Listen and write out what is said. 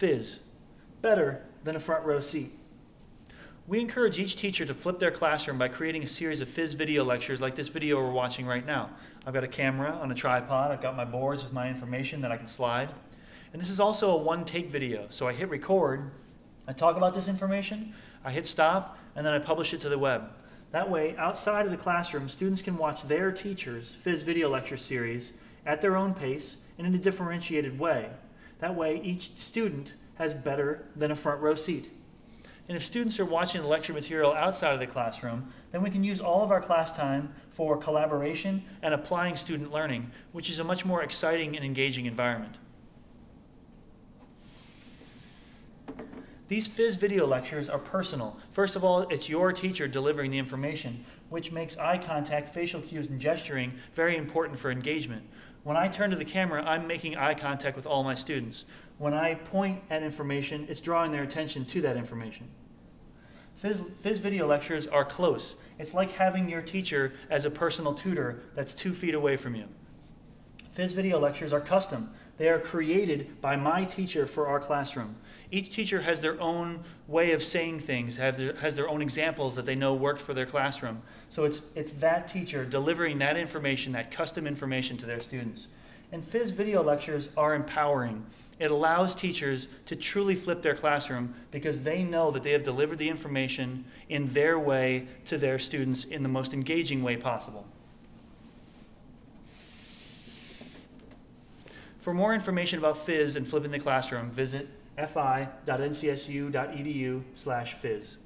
Fizz, better than a front row seat. We encourage each teacher to flip their classroom by creating a series of Fizz video lectures like this video we're watching right now. I've got a camera on a tripod, I've got my boards with my information that I can slide. And this is also a one take video. So I hit record, I talk about this information, I hit stop, and then I publish it to the web. That way, outside of the classroom, students can watch their teacher's Fizz video lecture series at their own pace and in a differentiated way. That way, each student has better than a front row seat. And if students are watching the lecture material outside of the classroom, then we can use all of our class time for collaboration and applying student learning, which is a much more exciting and engaging environment. These Fizz video lectures are personal. First of all, it's your teacher delivering the information, which makes eye contact, facial cues, and gesturing very important for engagement. When I turn to the camera, I'm making eye contact with all my students. When I point at information, it's drawing their attention to that information. Fizz, Fizz video lectures are close. It's like having your teacher as a personal tutor that's two feet away from you. Fizz video lectures are custom. They are created by my teacher for our classroom. Each teacher has their own way of saying things, their, has their own examples that they know worked for their classroom. So it's, it's that teacher delivering that information, that custom information to their students. And Fizz video lectures are empowering. It allows teachers to truly flip their classroom because they know that they have delivered the information in their way to their students in the most engaging way possible. For more information about Fizz and flipping the classroom, visit fi.ncsu.edu slash fizz.